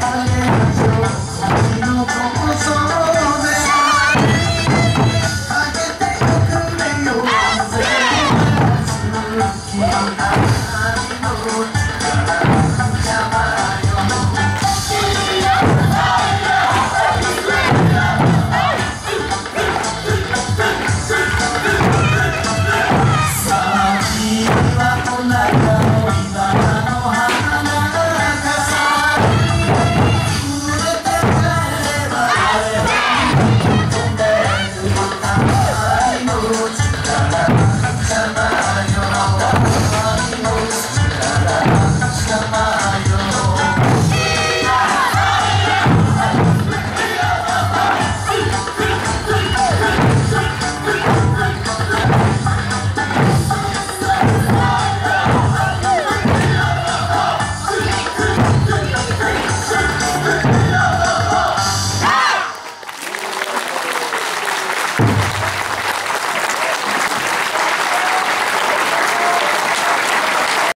I am.